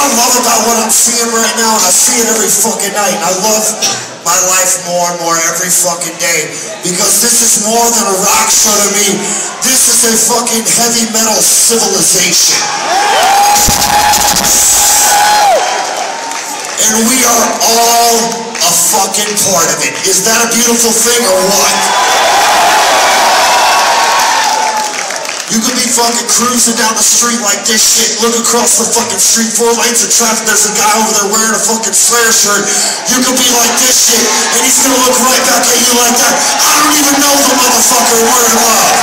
I love about what I'm seeing right now, and I see it every fucking night, and I love my life more and more every fucking day, because this is more than a rock show to me. This is a fucking heavy metal civilization. And we are all a fucking part of it. Is that a beautiful thing or what? You could be fucking cruising down the street like this shit, look across the fucking street, four lanes of traffic, there's a guy over there wearing a fucking Slayer shirt. You could be like this shit, and he's gonna look right back at you like that. I don't even know the motherfucker, we're in love.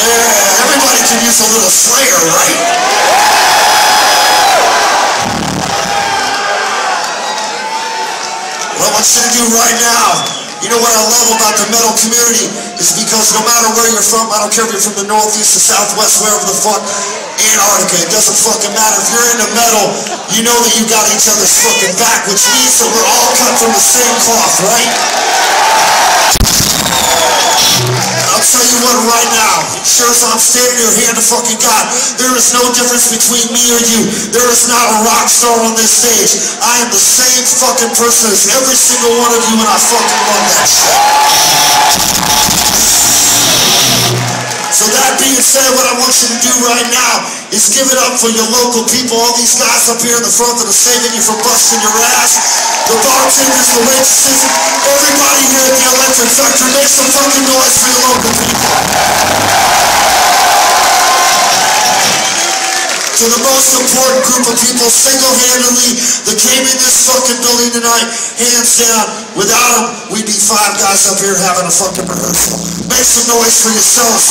Yeah, everybody can use a little Slayer, right? What I you do right now, you know what I love about the metal community is because no matter where you're from, I don't care if you're from the northeast, the southwest, wherever the fuck, Antarctica, it doesn't fucking matter. If you're into metal, you know that you got each other's fucking back, which means that we're all cut from the same cloth, right? What right now, sure as I'm standing here, hand to fucking God, there is no difference between me or you. There is not a rock star on this stage. I am the same fucking person as every single one of you, and I fucking love that shit. So that being said, what I want you to do right now is give it up for your local people, all these guys up here in the front that are saving you from busting your ass, the bartenders, the waitresses, everybody here at the Electric Factory, make some fucking noise for To the most important group of people single-handedly that came in this fucking building tonight, hands down. Without them, we'd be five guys up here having a fucking rehearsal. Make some noise for yourselves.